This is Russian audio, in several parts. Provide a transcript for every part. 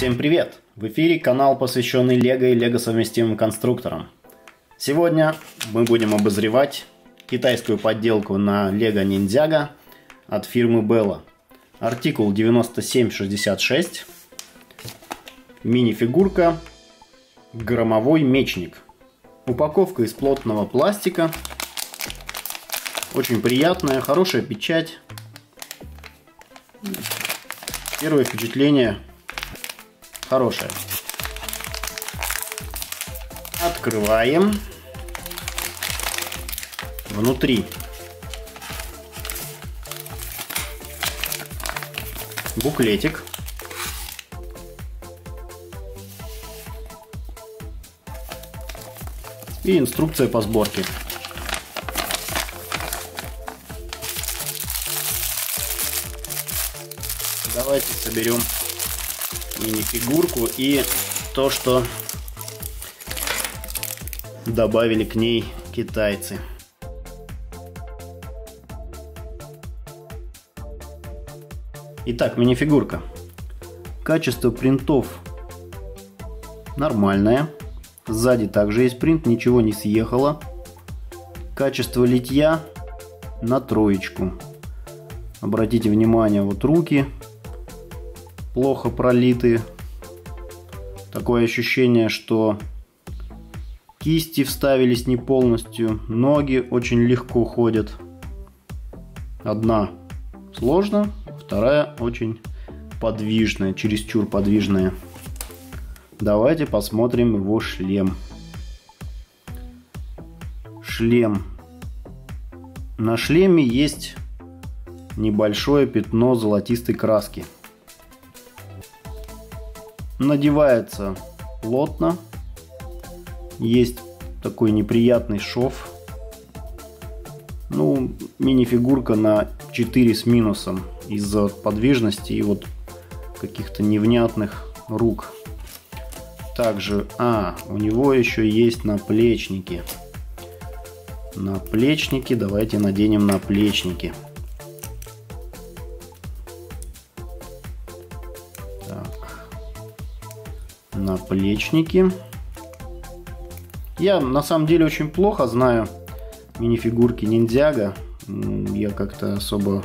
Всем привет! В эфире канал, посвященный Лего и Лего совместимым конструкторам. Сегодня мы будем обозревать китайскую подделку на Лего Ниндзяго от фирмы Bella. Артикул 9766. Мини-фигурка Громовой мечник. Упаковка из плотного пластика. Очень приятная, хорошая печать. Первое впечатление хорошее. Открываем. Внутри буклетик. И инструкция по сборке. Давайте соберем мини-фигурку и то, что добавили к ней китайцы. Итак, мини-фигурка. Качество принтов нормальное. Сзади также есть принт, ничего не съехало. Качество литья на троечку. Обратите внимание, вот руки плохо пролиты. Такое ощущение, что кисти вставились не полностью. Ноги очень легко ходят. Одна сложно, вторая очень подвижная, чересчур подвижная. Давайте посмотрим его шлем. Шлем. На шлеме есть небольшое пятно золотистой краски. Надевается плотно. Есть такой неприятный шов. Ну, мини-фигурка на 4 с минусом из-за подвижности и вот каких-то невнятных рук. Также, а, у него еще есть наплечники. Наплечники, давайте наденем наплечники. Наплечники. Я на самом деле очень плохо знаю мини-фигурки ниндзяга. Я как-то особо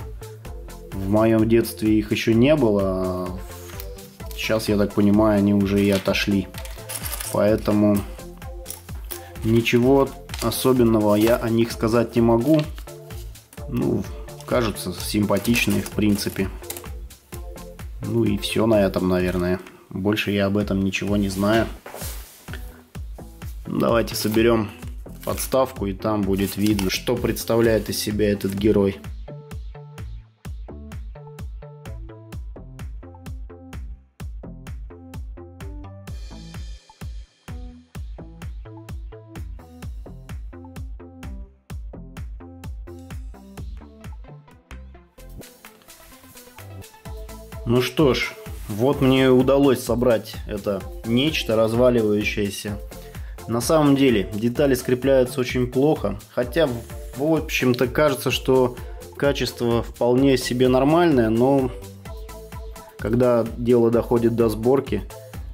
в моем детстве их еще не было. Сейчас, я так понимаю, они уже и отошли. Поэтому ничего особенного я о них сказать не могу. Ну, кажутся симпатичные в принципе. Ну и все на этом, наверное. Больше я об этом ничего не знаю. Давайте соберем подставку и там будет видно, что представляет из себя этот герой. Ну что ж, вот мне удалось собрать это нечто разваливающееся. На самом деле детали скрепляются очень плохо, хотя в общем-то кажется, что качество вполне себе нормальное, но когда дело доходит до сборки,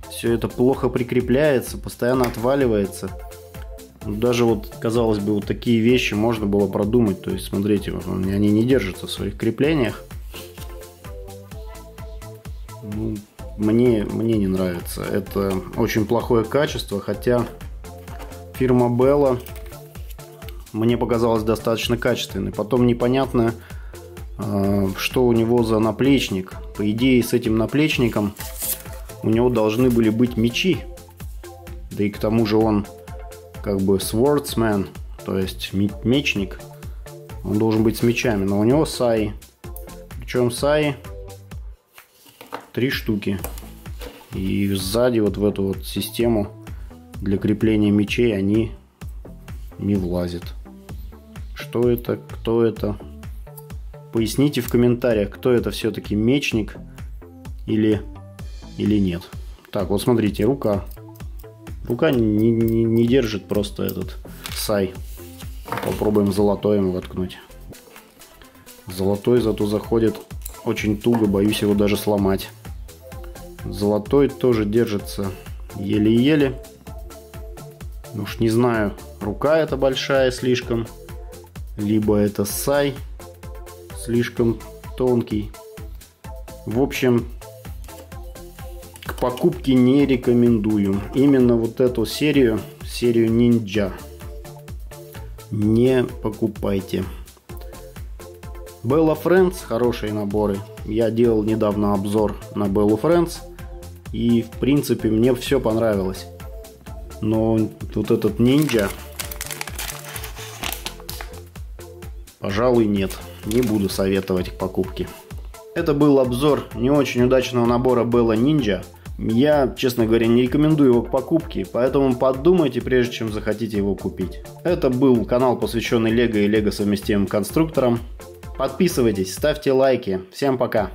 все это плохо прикрепляется, постоянно отваливается. Даже вот, казалось бы, вот такие вещи можно было продумать. То есть, смотрите, они не держатся в своих креплениях. Мне, мне не нравится. Это очень плохое качество, хотя фирма Bella мне показалась достаточно качественной. Потом непонятно, а, что у него за наплечник. По идее, с этим наплечником у него должны были быть мечи. Да и к тому же он как бы swordsman, то есть мечник. Он должен быть с мечами, но у него саи. Причем саи три штуки. И сзади вот в эту вот систему для крепления мечей они не влазят. Что это? Кто это? Поясните в комментариях, кто это все-таки мечник или, или нет. Так, вот смотрите, рука. Рука не, не, не держит просто этот сай. Попробуем золотой ему воткнуть. Золотой зато заходит очень туго, боюсь его даже сломать. Золотой тоже держится еле-еле. Уж не знаю, рука это большая слишком, либо это сай слишком тонкий. В общем, к покупке не рекомендую. Именно вот эту серию, серию Ninja, не покупайте. Bella Friends хорошие наборы. Я делал недавно обзор на Bella Friends. И в принципе мне все понравилось. Но вот этот ниндзя, пожалуй, нет. Не буду советовать к покупке. Это был обзор не очень удачного набора Bella Ninja. Я, честно говоря, не рекомендую его к покупке, поэтому подумайте, прежде чем захотите его купить. Это был канал, посвященный Лего и Лего совместимым конструкторам. Подписывайтесь, ставьте лайки. Всем пока!